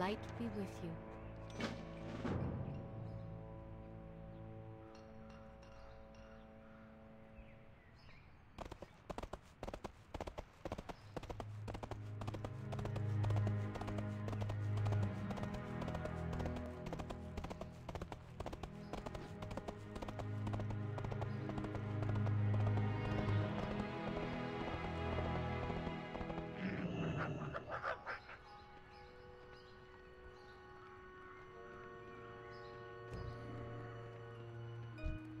Light be with you.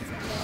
Ah!